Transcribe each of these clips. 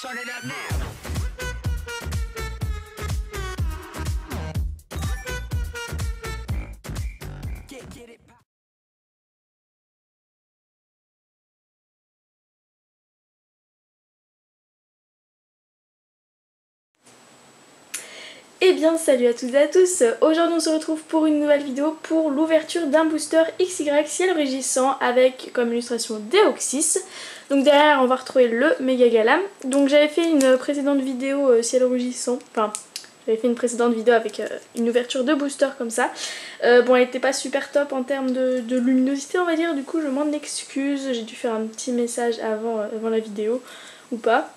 Turn it up now. Eh bien salut à toutes et à tous, aujourd'hui on se retrouve pour une nouvelle vidéo pour l'ouverture d'un booster XY ciel régissant avec comme illustration Deoxys. Donc derrière on va retrouver le Mega Galam. Donc j'avais fait une précédente vidéo euh, ciel rugissant, enfin j'avais fait une précédente vidéo avec euh, une ouverture de booster comme ça. Euh, bon elle était pas super top en termes de, luminosité on va dire, du coup je m'en excuse, j'ai dû faire un petit message avant, avant la vidéo ou pas.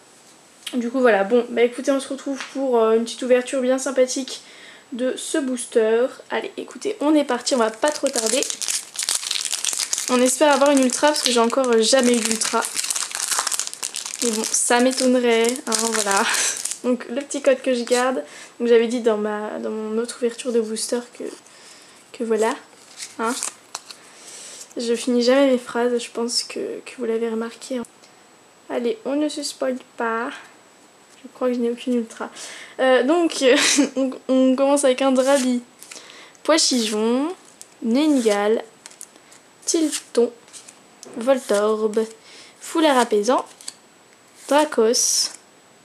Du coup voilà, bon bah écoutez on se retrouve pour euh, une petite ouverture bien sympathique de ce booster. Allez écoutez on est parti, on va pas trop tarder. On espère avoir une ultra parce que j'ai encore euh, jamais eu d'ultra. Mais bon ça m'étonnerait, hein, voilà. Donc le petit code que je garde, donc j'avais dit dans, ma, dans mon autre ouverture de booster que, que voilà. Hein. Je finis jamais mes phrases, je pense que, que vous l'avez remarqué. Allez, on ne se spoil pas. Je crois que je n'ai aucune ultra. Euh, donc, on, commence avec un Drabi, Poichijon, Nengal, Tilton, Voltorb, Foulard apaisant, Dracos,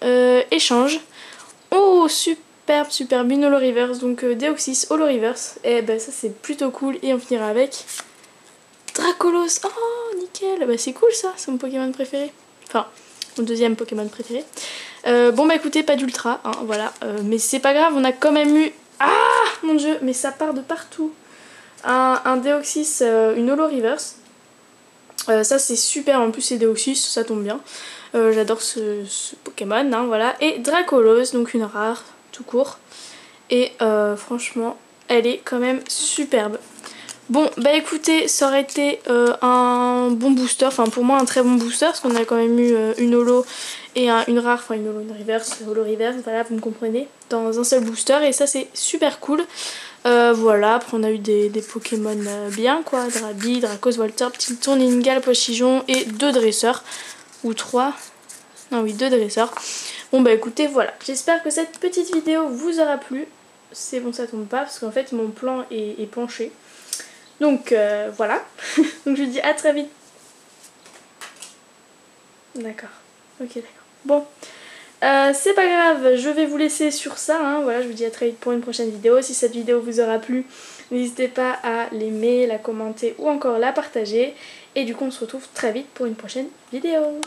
euh, Échange. Oh, superbe, superbe, une Holo Reverse. Donc, euh, Deoxys, Holo Reverse. Et ben, ça, c'est plutôt cool. Et on finira avec Dracolos. Oh, nickel. Bah, c'est cool ça, c'est mon Pokémon préféré. Enfin, mon deuxième Pokémon préféré. Euh, bon bah écoutez, pas d'ultra, hein, voilà. Euh, mais c'est pas grave, on a quand même eu... Ah mon dieu, mais ça part de partout. Un, un Deoxys, euh, une Holo Reverse. Ça c'est super, en plus c'est Deoxys, ça tombe bien. J'adore ce, Pokémon, hein, voilà. Et Dracolos, donc une rare, tout court. Et franchement, elle est quand même superbe. Bon, bah écoutez, ça aurait été euh, un bon booster, enfin pour moi un très bon booster, parce qu'on a quand même eu euh, une holo et un- une rare, enfin une holo, une reverse, holo reverse, voilà, vous me comprenez, dans un seul booster, et ça c'est super cool. Euh, voilà, après on a eu des, Pokémon bien, quoi, Drabi, Dracos, Voltorb, Tilton, Ningal, Pochijon, et deux dresseurs, ou trois, non oui, deux dresseurs. Bon bah écoutez, voilà, j'espère que cette petite vidéo vous aura plu. C'est bon, ça tombe pas, parce qu'en fait mon plan est penché. Donc euh, voilà. Donc je vous dis à très vite. D'accord. Ok, d'accord. Bon. Euh, c'est pas grave, je vais vous laisser sur ça. hein. Voilà, je vous dis à très vite pour une prochaine vidéo. Si cette vidéo vous aura plu, n'hésitez pas à l'aimer, la commenter ou encore la partager. Et du coup, on se retrouve très vite pour une prochaine vidéo.